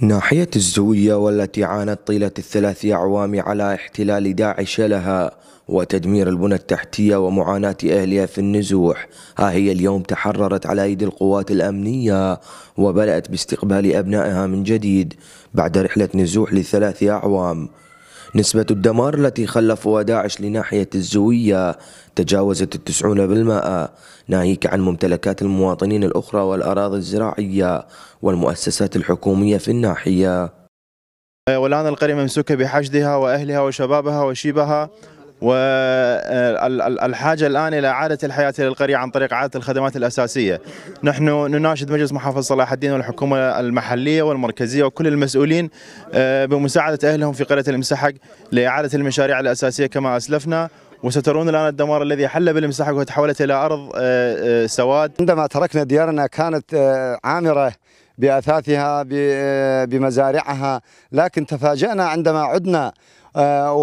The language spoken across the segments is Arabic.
ناحية الزوية والتي عانت طيلة الثلاث أعوام على احتلال داعش لها وتدمير البنى التحتية ومعاناة أهلها في النزوح. ها هي اليوم تحررت على أيدي القوات الأمنية وبدأت باستقبال أبنائها من جديد بعد رحلة نزوح لثلاث أعوام. نسبة الدمار التي خلفها داعش لناحية الزوية تجاوزت التسعون بالمائة ناهيك عن ممتلكات المواطنين الأخرى والأراضي الزراعية والمؤسسات الحكومية في الناحية. والآن القرية ممسوكة بحشدها وأهلها وشبابها وشيبها. والحاجة الآن إلى إعادة الحياة للقرية عن طريق إعادة الخدمات الأساسية. نحن نناشد مجلس محافظ صلاح الدين والحكومة المحلية والمركزية وكل المسؤولين آه، بمساعدة أهلهم في قرية المسحق لإعادة المشاريع الأساسية كما أسلفنا. وسترون الآن الدمار الذي حل بالمسحق وتحولت إلى أرض آه، آه، سواد. عندما تركنا ديارنا كانت عامرة بأثاثها بمزارعها. لكن تفاجأنا عندما عدنا آه،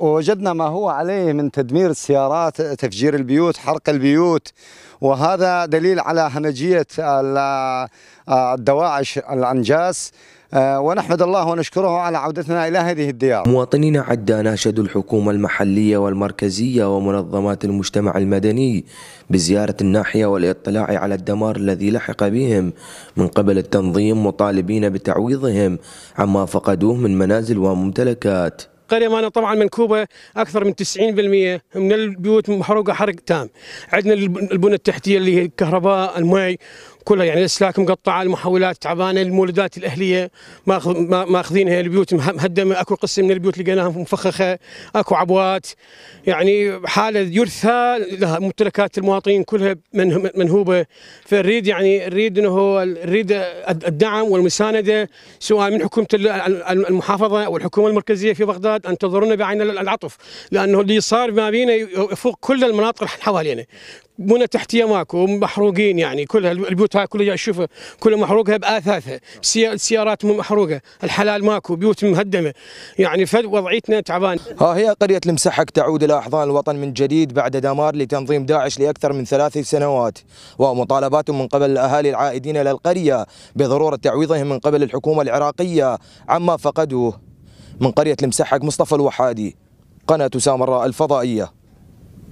ووجدنا ما هو عليه من تدمير السيارات تفجير البيوت حرق البيوت. وهذا دليل على همجية آه، الدواعش الأنجاس. آه، ونحمد الله ونشكره على عودتنا إلى هذه الديار. مواطنين عدة ناشدوا الحكومة المحلية والمركزية ومنظمات المجتمع المدني بزيارة الناحية والإطلاع على الدمار الذي لحق بهم من قبل التنظيم مطالبين بتعويضهم عما فقدوه من منازل وممتلكات. القريه مالنا طبعا منكوبه أكثر من 90% من البيوت محروقه حرق تام. عندنا البنى التحتية اللي هي الكهرباء الماء كلها يعني الإسلاك مقطعة المحولات تعبانة المولدات الأهلية ماخذ ماخذينها البيوت مهدمة. أكو قسم من البيوت لقيناها مفخخة أكو عبوات. يعني حالة يرثى لها ممتلكات المواطنين كلها منهوبة. فنريد يعني نريد إنه نريد الدعم والمساندة سواء من حكومة المحافظة والحكومة المركزية في بغداد أن بعين العطف. لأنه اللي صار ما بينا يفوق كل المناطق حوالينا بنى تحتية ماكو محروقين يعني كلها البيوت هاي كلها اشوفها كلها محروقة باثاثها السيارات محروقة. الحلال ماكو. بيوت مهدمة. يعني فد وضعيتنا تعبان. ها هي قرية المسحق تعود إلى أحضان الوطن من جديد بعد دمار لتنظيم داعش لأكثر من ثلاث سنوات. ومطالبات من قبل الأهالي العائدين إلى القرية بضرورة تعويضهم من قبل الحكومة العراقية عما فقدوه. من قرية المسحق مصطفى الوحادي. قناة سامراء الفضائية.